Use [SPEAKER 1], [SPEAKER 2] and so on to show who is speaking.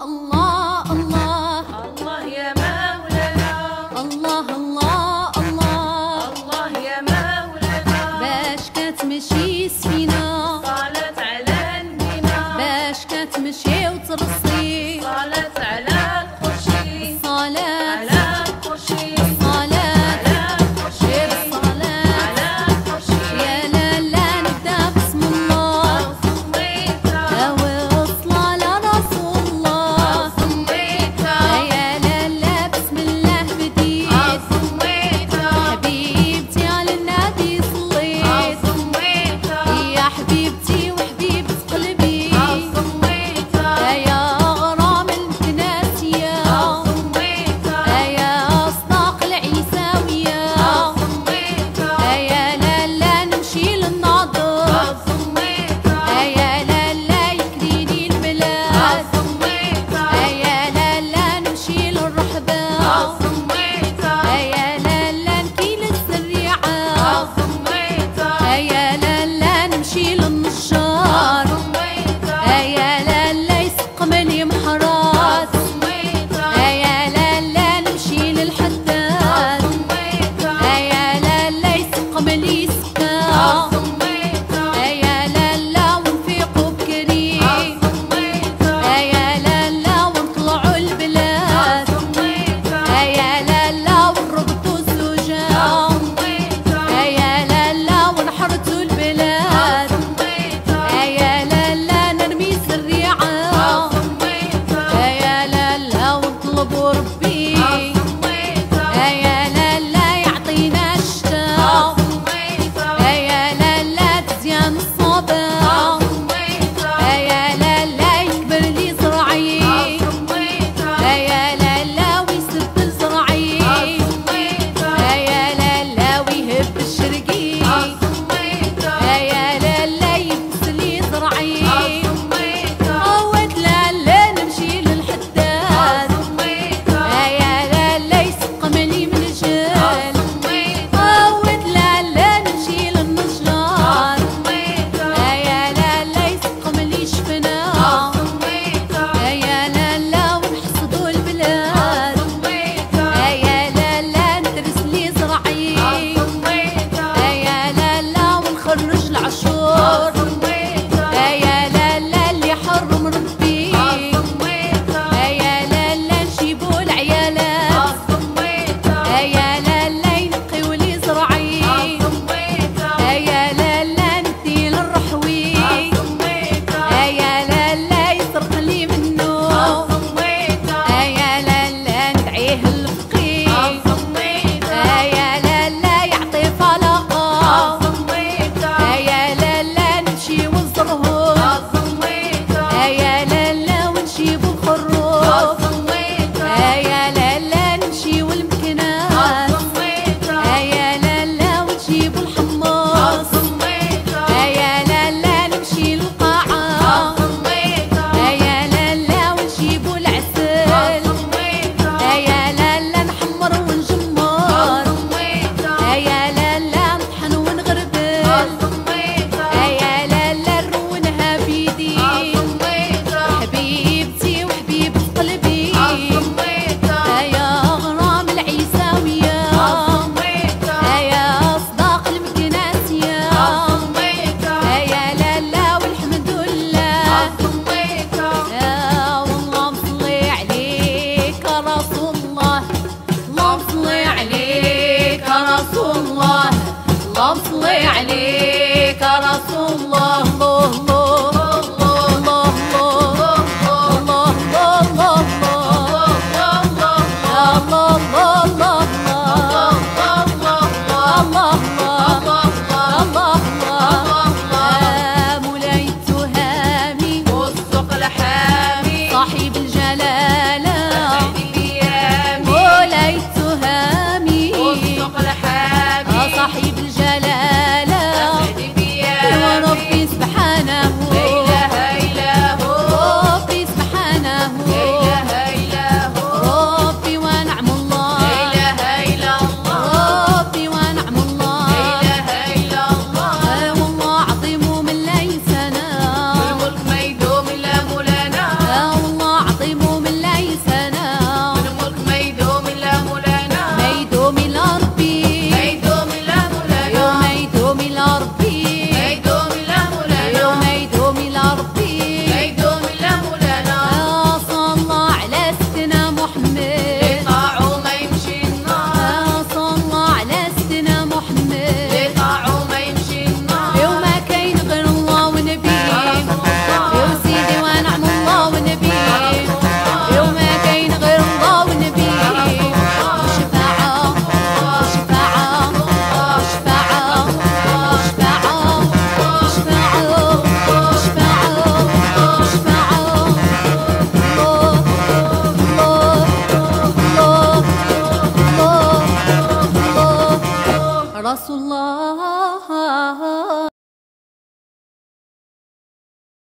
[SPEAKER 1] Allah العشور عليك رسول